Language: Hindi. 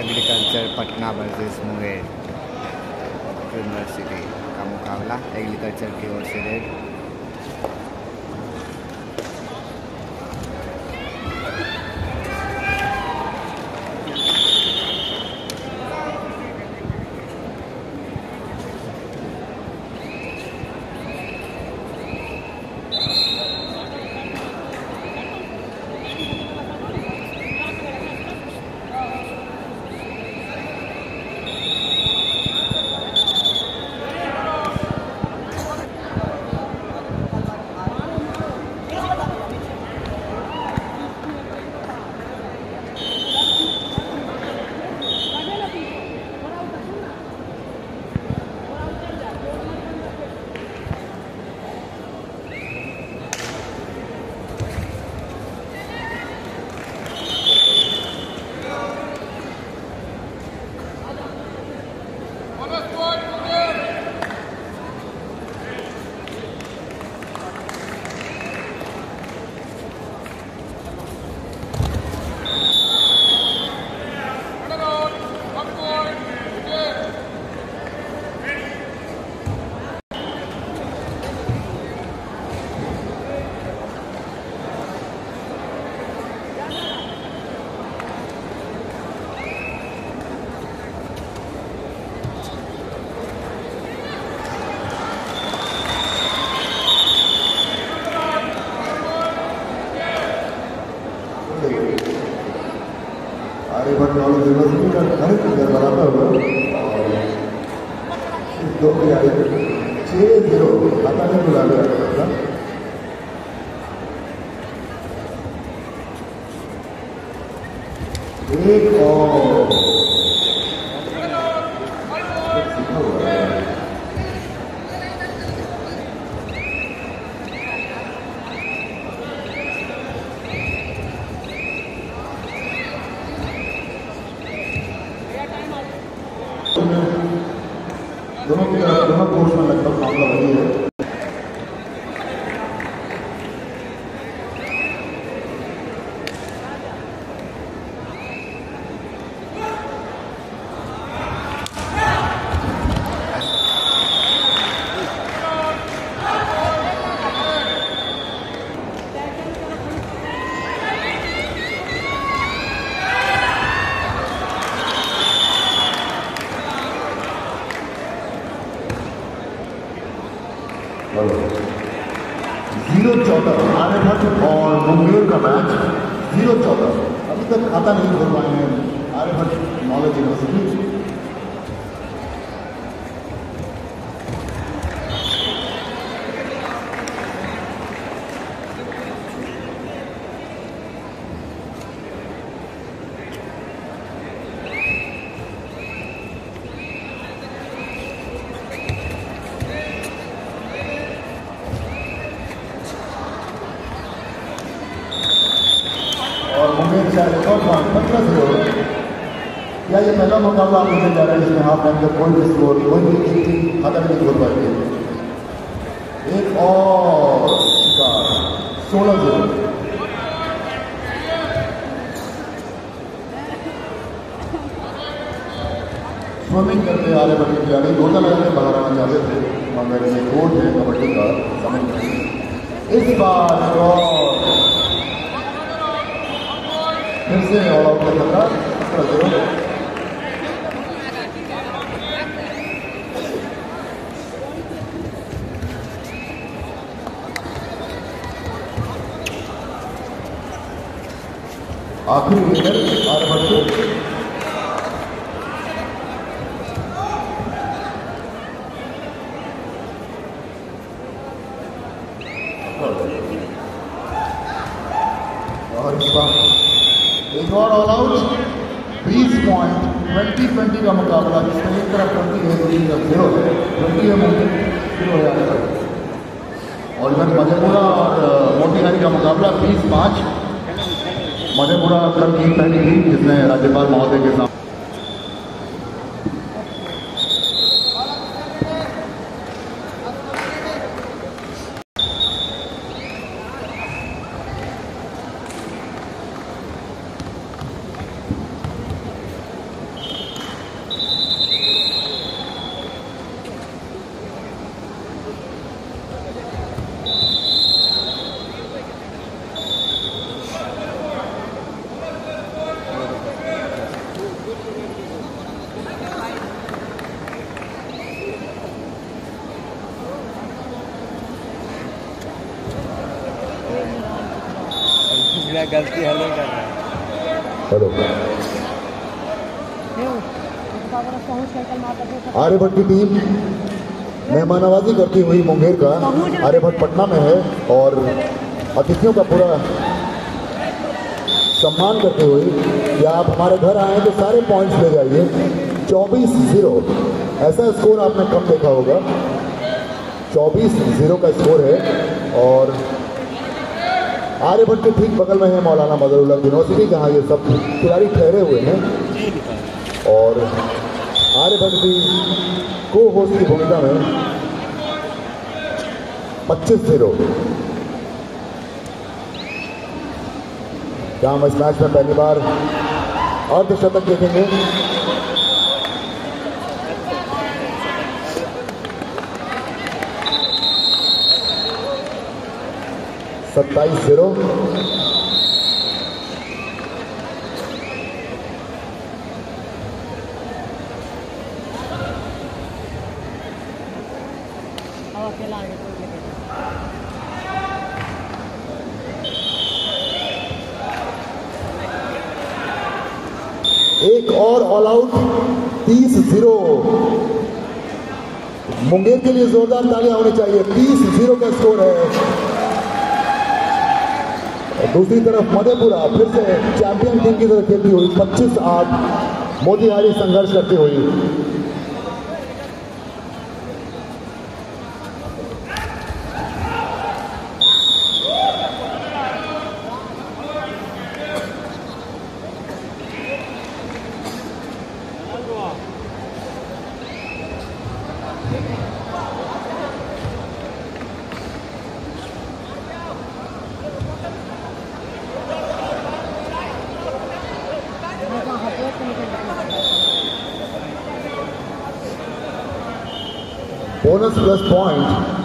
Agriculture Patna versus Munger university का मुकाबला एग्रीकल्चर की ओर से रेड। आर्यभट्ट नॉलेज यूनिवर्सिटी का घर की घर बनाता हुआ और इस दो खिलाड़ी छः ज़ीरो खाता नहीं बुला गया एक और दोनों दोनों कोर्स में लगभग मामला वही है। ज़ीरो चौदह आर्यभट्ट और मुंगेर का मैच ज़ीरो चौदह। अभी तक खाता नहीं खोल पाए हैं आर्यभट्ट नॉलेज यूनिवर्सिटी पंद्रह ज़ीरो या ये पहला मुकाबला आप जा रहा है जिसमें हाफ़ टाइम का कोई भी स्कोर कोई भी एक टीम खाता नहीं खोल पाएगी एक और शिकार सोलह ज़ीरो स्विमिंग करते आ रहे बच्चे खिलाड़ी गोता लगा के बाहर आना चाहते थे मगर ये कोर्ट है कबड्डी का समझ इस बार और फिर से ऑल आउट का खतरा इसका ज़रूर आखिरी विकेट आर्यभट्ट और इस बार और ऑल आउट 20 पॉइंट 20 20 का मुकाबला जिसमें एक तरफ़ 20 है, दूसरी तरफ़ ज़ीरो है। 20 है मोदी ज़ीरो है और इधर मधेपुरा और मोतीहारी का मुकाबला 20 पाँच। मधेपुरा कल की पहली थी जिसने राज्यपाल महोदय के साथ गलती हल नहीं कर रहा आर्यभट्ट की टीम मेहमानवाजी करती हुई मुंगेर का आर्यभट्ट पटना में है और अतिथियों का पूरा सम्मान करते हुए कि आप हमारे घर आए तो सारे पॉइंट्स ले जाइए। 24 ज़ीरो। ऐसा स्कोर आपने कम देखा होगा। 24 ज़ीरो का स्कोर है और आर्यभट्ट के ठीक बगल में है मौलाना मदरुल्ला यूनिवर्सिटी, जहाँ ये सब खिलाड़ी ठहरे हुए हैं। और आर्यभट्ट की को होस्ट की भूमिका में 25 ज़ीरो क्या हम इस मैच में पहली बार अर्धशतक देखेंगे। सत्ताईस ज़ीरो। एक और ऑल आउट तीस ज़ीरो। मुंगेर के लिए जोरदार तालियाँ होनी चाहिए। तीस ज़ीरो का स्कोर है। दूसरी तरफ़ मधेपुरा फिर से चैंपियन टीम की तरफ़ खेलती हुई 25 आठ मोतिहारी संघर्ष करती हुई। bonus plus point.